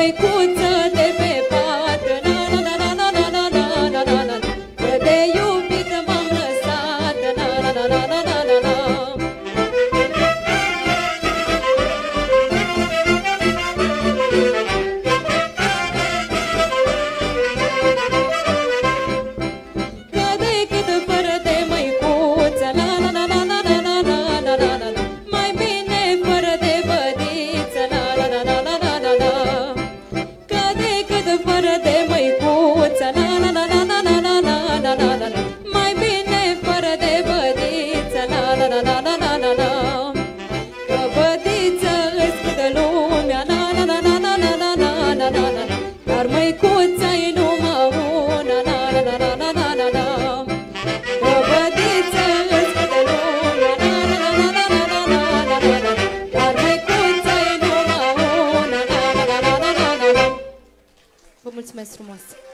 trecut bădiță La la la la la la la la Că bădiță îți câtă lumea. La la la la la la la la la la la Dar măicuța-i numai una. La la la la la la la la Că bădiță îți câtă lumea. La la la la la la la la la la Dar măicuța-i numai una. La la la la la la la la Vă mulțumesc frumos!